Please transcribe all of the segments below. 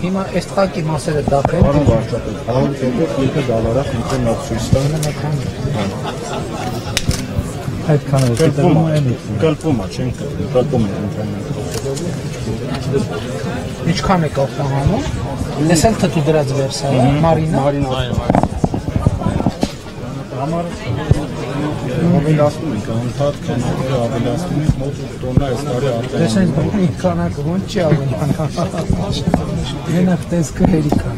Հիմա այս տղակի մասերը դափեն։ Պարոն վարչապետ, հարուր ծոկոտ ինքը դալարախ ինքը նացուստան Այդքան է է, էլի։ կլպում է, չեն կլպում է ինտերնետ։ Ինչքան է կողտահանում։ Տեսել թթու դրած վերսալը, Մարինա։ Մարին համար ավելացնում ենք, անդադ քանակը ավելացնում ենք, մոտ 8 տոննա այս տարի արտադրում։ Տեսնես բնի քանակը ոնց չի ավելան։ Մենակ տեսքը հերիքա։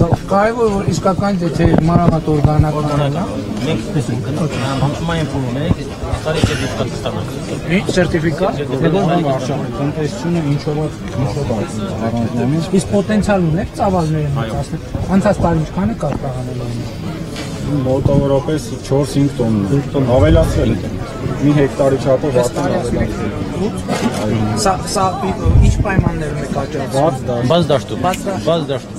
Կարևոր որ իսկական եթե մանավանդ օրգանական է, մենք տեսնում ենք համշումային փուլում ենք տարի սերտիֆիկատ ստանանք ինչ սերտիֆիկատ, Հետո համ արշավը տնտեսությունը ինչով է ինչով է առանձնանում։ իսկ պոտենցիալ ունեք ծավալները մեծացնել։ Անցած տարի ինչքան է կարտահանել Մոտավորապես 4-5 տոննա։ Ավելացրել ենք։ Մի հեկտարի չափով արդեն ավելացրել։ Սա սա ինչ պայմաններում է կաճառ։ Բաց դա բաց դաշտում բաց դաշտում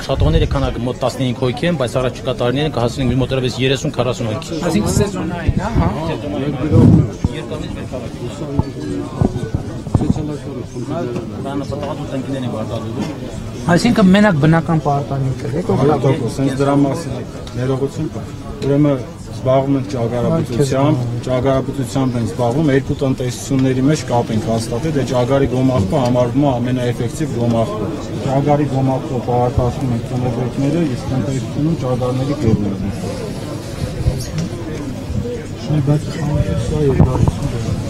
աշխատողների քանակը մոտ 15 հոգի են, բայց առաջիկա տարիներին կհասնենք մոտավորապես 30-40 հոգի։ Այսինքն սեզոնային, հա, հա։ նպատակած տնկիներին են վարտադրում։ Այսինքն մենակ բնական պարտանյութ է, 100% sense դրա մասին ներողություն կա։ Ուրեմն զբաղվում ենք ճագարապետությամբ, ճագարապետությամբ ենք զբաղվում, երկու տնտեսությունների մեջ կապ ենք հաստատել, դե ճագարի գոմախը համարվում է ամենաէֆեկտիվ գոմախը։ Ճագարի գոմախը պարարտացնում ենք տնտեսությունները, իսկ տնտեսությունում ճագարների են։ Շնի բայց սա երկարություն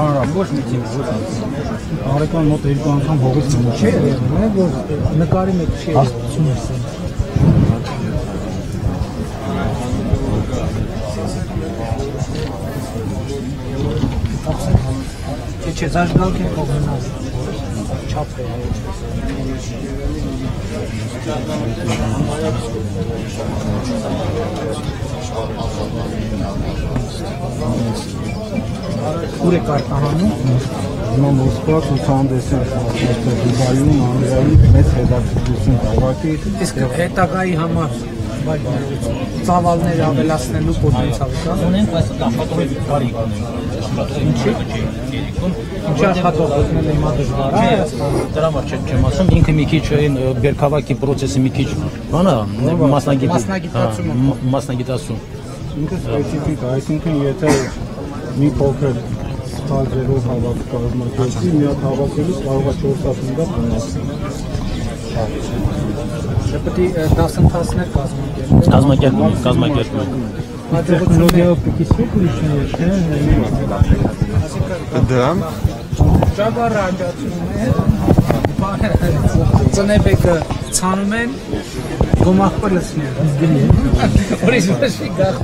Հանրա, ոչ մի թիմ, ոչ մի։ Արեկան մոտ երկու անգամ հողից մնա։ Չէ, է, որ նկարի մեջ չի է սա։ Չէ, չէ, զարգալք են կողմնալ։ Չափ է։ Ուր է կարտահանում։ Հիմա Մոսկվա ցուցահանդեսներ շարունակվում է Դուբայում, Անհրաժեշտ մեծ հետաքրքրություն դավակի։ Իսկ հետագայի համար ծավալները ավելացնելու պոտենցիալ կա։ Ունենք, բայց աշխատողի բարի Ինչի՞։ Ինչի՞ աշխատող գտնել է մատժվար։ Դրա համար չեմ ասում, ինքը մի քիչ այն բերքավակի process-ը մի քիչ բանա մասնագիտացում։ Մասնագիտացում։ Ինքը սպეციფიկ, այսինքն եթե մի փոքր ստալջերով հավաք կազմակերպի, մի հատ հավաքելուց կարող է 4 հատ մնալ վնասել։ Դե պետք է դասընթացներ կազմակերպել։ Կազմակերպում, կազմակերպում։ ուրիշներ չէ։ Դրամ Ճագարը աճացնում է։ Ծնեբեկը ցանում են գոմախը լցնում։ Ուրիշ ոչ մի գախ։